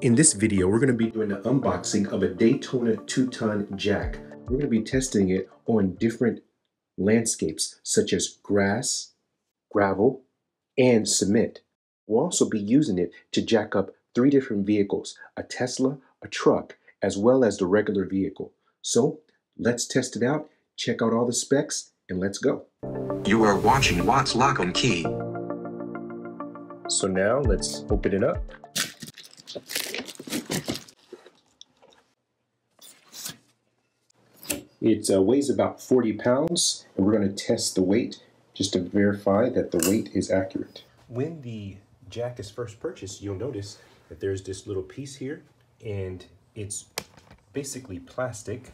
In this video, we're going to be doing the unboxing of a Daytona 2-ton jack. We're going to be testing it on different landscapes such as grass, gravel, and cement. We'll also be using it to jack up three different vehicles, a Tesla, a truck, as well as the regular vehicle. So let's test it out, check out all the specs, and let's go. You are watching Watts Lock and Key. So now let's open it up. It uh, weighs about 40 pounds, and we're going to test the weight just to verify that the weight is accurate. When the jack is first purchased, you'll notice that there's this little piece here, and it's basically plastic.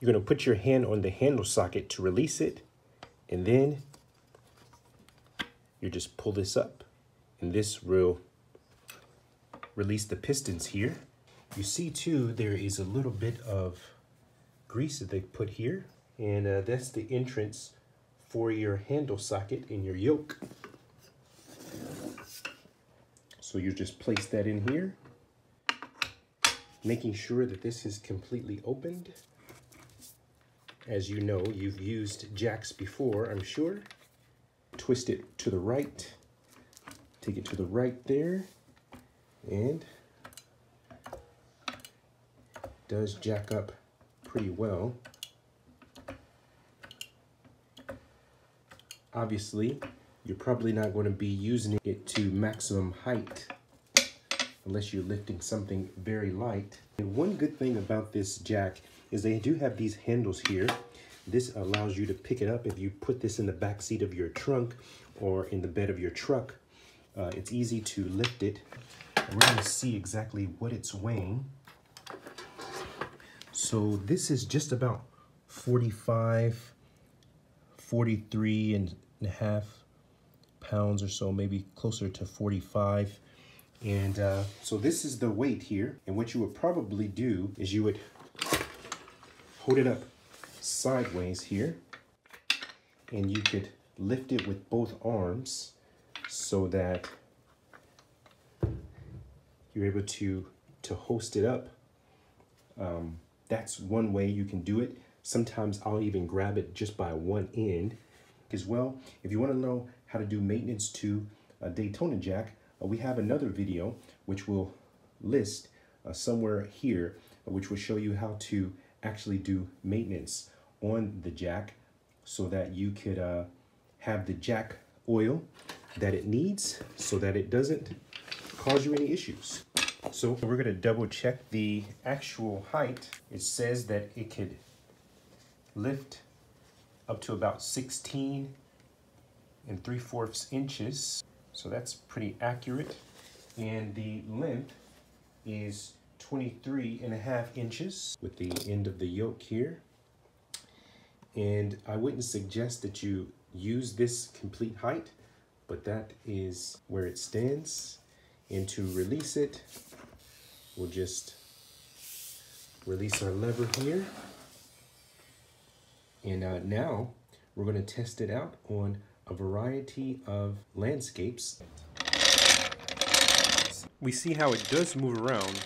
You're going to put your hand on the handle socket to release it, and then you just pull this up, and this will release the pistons here. You see too, there is a little bit of grease that they put here. And uh, that's the entrance for your handle socket in your yoke. So you just place that in here, making sure that this is completely opened. As you know, you've used jacks before, I'm sure. Twist it to the right, take it to the right there, and does jack up pretty well. Obviously, you're probably not going to be using it to maximum height unless you're lifting something very light. And one good thing about this jack is they do have these handles here. This allows you to pick it up if you put this in the back seat of your trunk or in the bed of your truck. Uh, it's easy to lift it. We're to see exactly what it's weighing. So this is just about 45, 43 and a half pounds or so, maybe closer to 45. And uh, so this is the weight here. And what you would probably do is you would hold it up sideways here. And you could lift it with both arms so that you're able to, to host it up. Um, that's one way you can do it. Sometimes I'll even grab it just by one end as well. If you want to know how to do maintenance to a Daytona jack, uh, we have another video which will list uh, somewhere here, uh, which will show you how to actually do maintenance on the jack so that you could uh, have the jack oil that it needs so that it doesn't cause you any issues. So we're gonna double check the actual height. It says that it could lift up to about 16 and 3 fourths inches. So that's pretty accurate. And the length is 23 and a half inches with the end of the yoke here. And I wouldn't suggest that you use this complete height, but that is where it stands. And to release it, we'll just release our lever here. And uh, now we're going to test it out on a variety of landscapes. We see how it does move around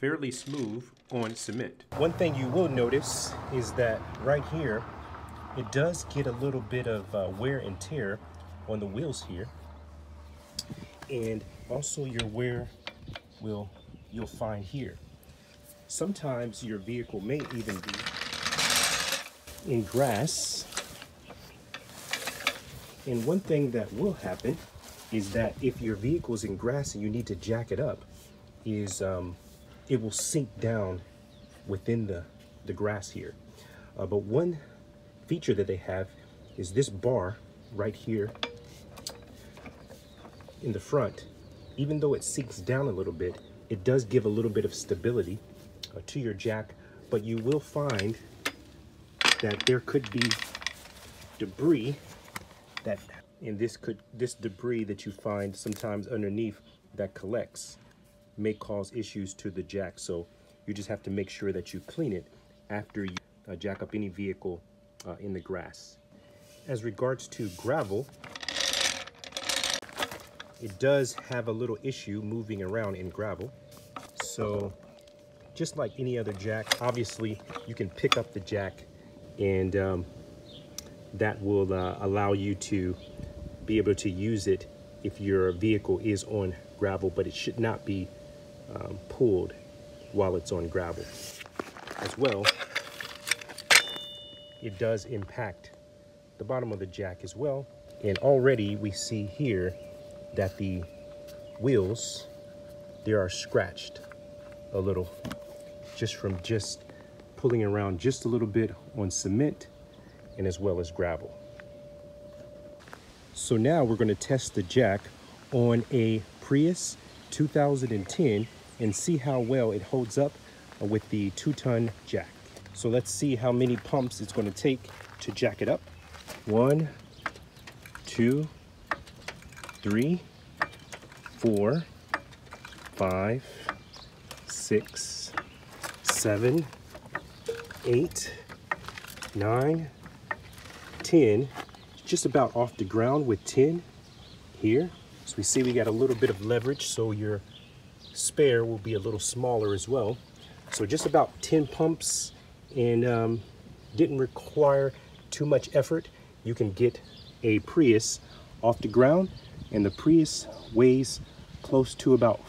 fairly smooth on cement. One thing you will notice is that right here, it does get a little bit of uh, wear and tear on the wheels here. And also your wear will you'll find here. Sometimes your vehicle may even be in grass. And one thing that will happen is that if your vehicle is in grass and you need to jack it up, is um, it will sink down within the, the grass here. Uh, but one feature that they have is this bar right here in the front. Even though it sinks down a little bit, it does give a little bit of stability uh, to your jack, but you will find that there could be debris that, and this could, this debris that you find sometimes underneath that collects may cause issues to the jack. So you just have to make sure that you clean it after you uh, jack up any vehicle uh, in the grass. As regards to gravel, it does have a little issue moving around in gravel. So just like any other jack, obviously you can pick up the jack and um, that will uh, allow you to be able to use it if your vehicle is on gravel, but it should not be um, pulled while it's on gravel. As well, it does impact the bottom of the jack as well. And already we see here that the wheels, they are scratched a little just from just pulling around just a little bit on cement and as well as gravel. So now we're gonna test the jack on a Prius 2010 and see how well it holds up with the two ton jack. So let's see how many pumps it's gonna take to jack it up. One, two, three, four, five, six, seven, eight, nine, ten. Just about off the ground with 10 here. So we see we got a little bit of leverage, so your spare will be a little smaller as well. So just about 10 pumps and um, didn't require too much effort. You can get a Prius off the ground and the Prius weighs close to about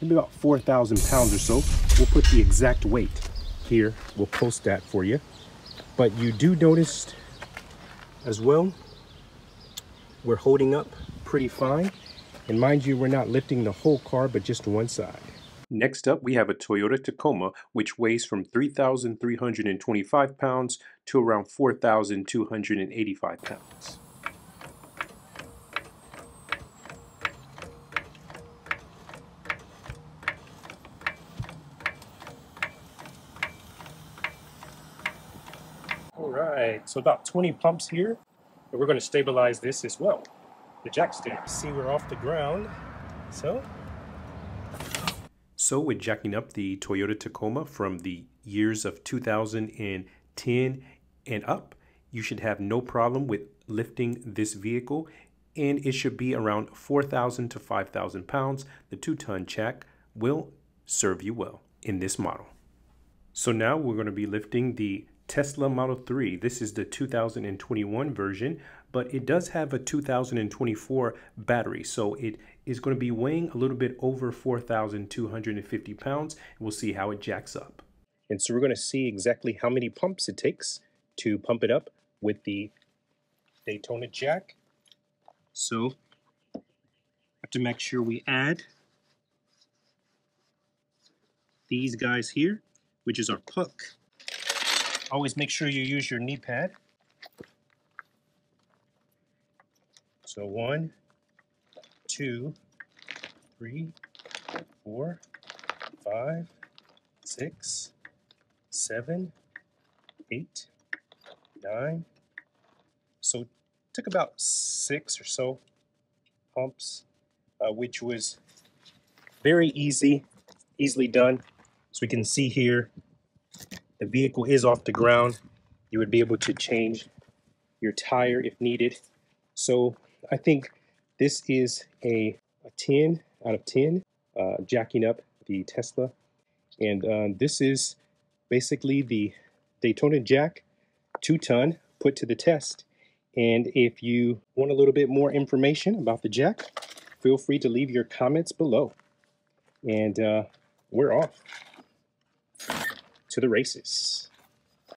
maybe about 4,000 pounds or so. We'll put the exact weight here. We'll post that for you. But you do notice as well, we're holding up pretty fine. And mind you, we're not lifting the whole car, but just one side. Next up, we have a Toyota Tacoma, which weighs from 3,325 pounds to around 4,285 pounds. All right, so about 20 pumps here, and we're going to stabilize this as well. The jack stand. See, we're off the ground, so. So with jacking up the Toyota Tacoma from the years of 2010 and up, you should have no problem with lifting this vehicle and it should be around 4,000 to 5,000 pounds. The two-ton jack will serve you well in this model. So now we're going to be lifting the Tesla Model 3. This is the 2021 version, but it does have a 2024 battery. So it is going to be weighing a little bit over 4,250 pounds. We'll see how it jacks up. And so we're going to see exactly how many pumps it takes to pump it up with the Daytona jack. So have to make sure we add these guys here, which is our puck. Always make sure you use your knee pad. So one, two, three, four, five, six, seven, eight, nine. So took about six or so pumps, uh, which was very easy, easily done. So we can see here, the vehicle is off the ground. You would be able to change your tire if needed. So I think this is a, a 10 out of 10, uh, jacking up the Tesla. And uh, this is basically the Daytona Jack 2 ton put to the test. And if you want a little bit more information about the Jack, feel free to leave your comments below. And uh, we're off to the races.